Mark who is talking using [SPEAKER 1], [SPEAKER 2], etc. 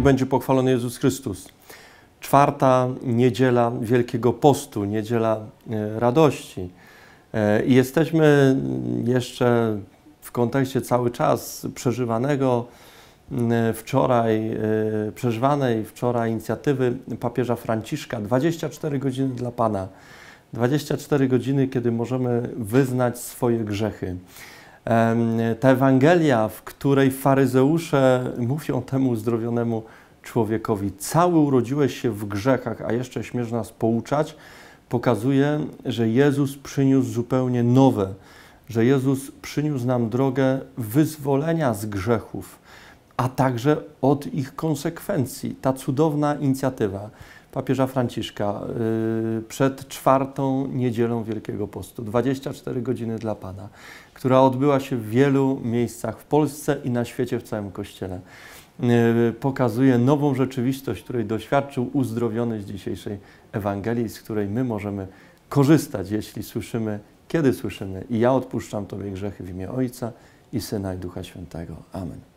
[SPEAKER 1] będzie pochwalony Jezus Chrystus. Czwarta niedziela Wielkiego Postu, niedziela e, radości. E, I jesteśmy jeszcze w kontekście cały czas przeżywanego wczoraj, przeżywanej wczoraj inicjatywy papieża Franciszka 24 godziny dla Pana. 24 godziny, kiedy możemy wyznać swoje grzechy. Ta Ewangelia, w której faryzeusze mówią temu uzdrowionemu człowiekowi, cały urodziłeś się w grzechach, a jeszcze śmiesz nas pouczać, pokazuje, że Jezus przyniósł zupełnie nowe, że Jezus przyniósł nam drogę wyzwolenia z grzechów, a także od ich konsekwencji. Ta cudowna inicjatywa papieża Franciszka y, przed czwartą niedzielą Wielkiego Postu, 24 godziny dla Pana, która odbyła się w wielu miejscach w Polsce i na świecie w całym Kościele. Y, pokazuje nową rzeczywistość, której doświadczył uzdrowiony z dzisiejszej Ewangelii, z której my możemy korzystać, jeśli słyszymy, kiedy słyszymy i ja odpuszczam Tobie grzechy w imię Ojca i Syna i Ducha Świętego. Amen.